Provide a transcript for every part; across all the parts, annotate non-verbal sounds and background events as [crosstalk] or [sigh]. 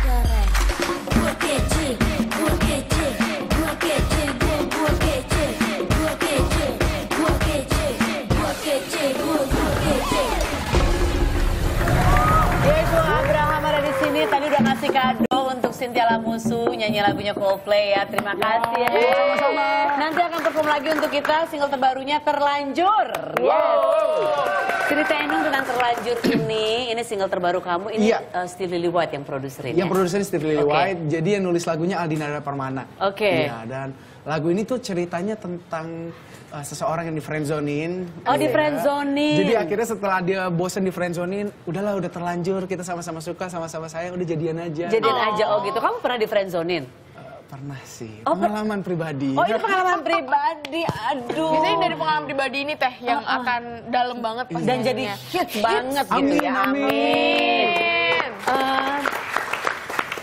keren Gua kece, gua kece Gua kece, gua, gua kece Gua kece, gua kece Gua kece, gua, gua kece Yaitu Abraham ada di sini tadi udah ngasih kado untuk Cynthia Lamusu nyanyi lagunya Coldplay ya. Terima kasih ya. Sama-sama. Nanti akan perform lagi untuk kita single terbarunya Terlanjur. Yes. Ceritain dong tentang Terlanjur ini. Ini single terbaru kamu. Ini Iya. uh, Steve Lily White yang produserin Yang ya? produsernya Steve Lily Oke. White, jadi yang nulis lagunya Aldinada Permana. Oke. Iya, dan lagu ini tuh ceritanya tentang uh, seseorang yang di friendzonin. Oh, di Iya. friendzonin. Jadi akhirnya setelah dia bosen di friendzonin, udahlah udah terlanjur, kita sama-sama suka, sama-sama sayang, udah jadian aja. Jadian aja oh gitu. Kamu pernah di friendzonin? Uh, pernah sih, Oh, per- pengalaman pribadi. Oh ini pengalaman pribadi. Aduh. Biasanya dari pengalaman pribadi ini teh yang akan dalam banget pas dan jadi hits banget gitu Amin, ya. amin. Amin. Eh,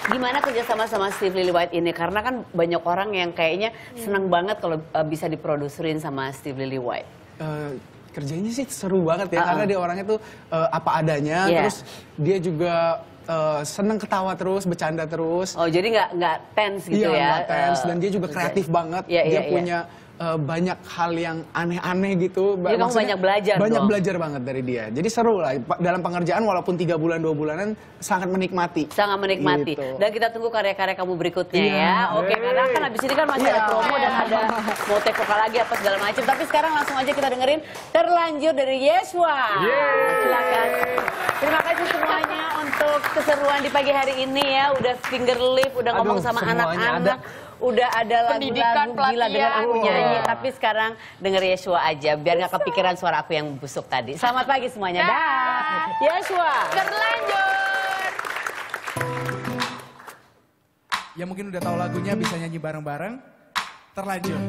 gimana kerja sama sama Steve Lily White ini? Karena kan banyak orang yang kayaknya senang banget kalau eh, bisa diproduserin sama Steve Lily White. Eh, kerjanya sih seru banget ya Uh-uh. karena dia orangnya tuh eh, apa adanya Iya. terus dia juga eh, seneng ketawa terus bercanda terus Oh jadi nggak nggak tense gitu iya ya? nggak tense eh, dan dia juga kreatif kerja. banget Iya, dia iya, iya. punya eh, banyak hal yang aneh-aneh gitu Jadi kamu banyak belajar banyak dong. belajar banget dari dia jadi seru lah dalam pengerjaan walaupun tiga bulan dua bulanan sangat menikmati Sangat menikmati. Gitu. Dan kita tunggu karya-karya kamu berikutnya Iya. ya. Oke, karena kan habis ini kan masih ada Iya. promo dan ada [laughs] mau take vokal lagi apa segala macam. Tapi sekarang langsung aja kita dengerin terlanjur dari Yeswa. Silakan. Terima kasih semuanya untuk keseruan di pagi hari ini ya. Udah finger lip, udah Aduh, ngomong sama anak-anak. Udah ada Pendidikan, lagu-lagu gila dengan aku nyanyi. Iya. Tapi sekarang denger Yeswa aja biar nggak kepikiran suara aku yang busuk tadi. Selamat pagi semuanya. Dah. Yeswa. Terlanjur. yang mungkin udah tahu lagunya bisa nyanyi bareng-bareng. Terlanjur.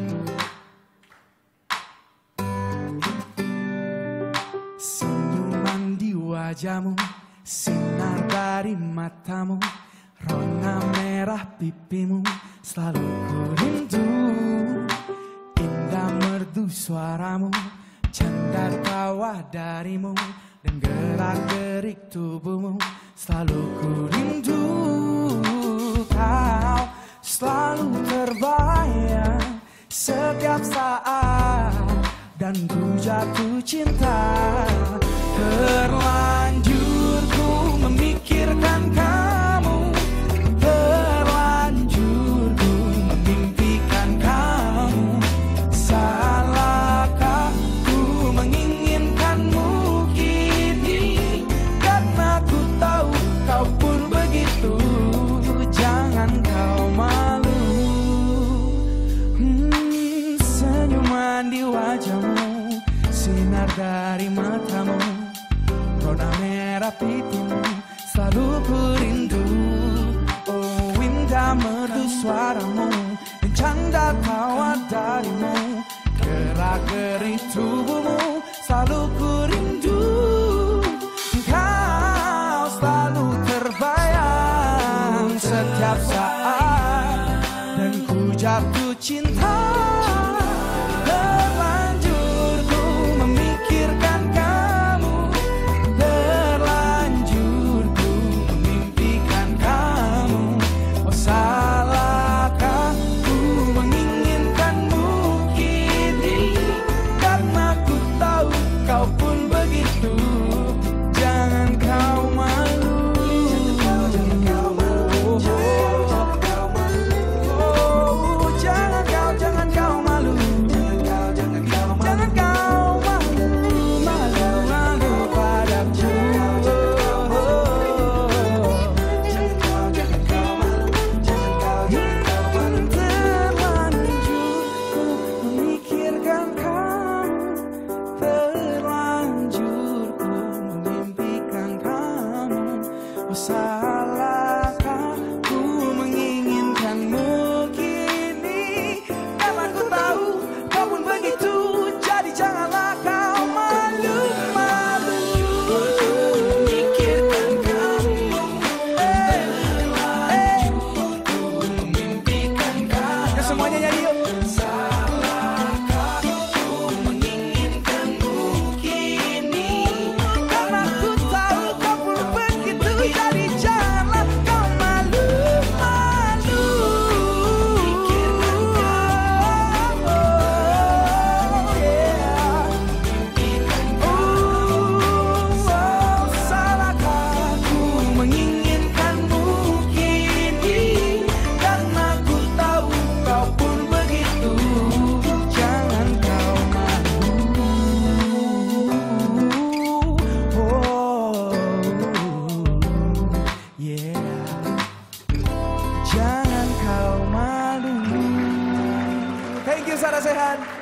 Senyuman di wajahmu, sinar dari matamu, rona merah pipimu, selalu ku rindu. Indah merdu suaramu, canda tawa darimu, dan gerak-gerik tubuhmu, selalu ku rindu. Kau selalu terbayang setiap saat dan ku jatuh cinta terlanjur roda merah pipimu, selalu ku rindu. Oh, indah merdu suaramu, dan canda tawa darimu, gerak gerik tubuhmu, selalu ku rindu. Kau selalu terbayang setiap saat dan ku jatuh cinta kau pun begitu se muere ya Give us a hand.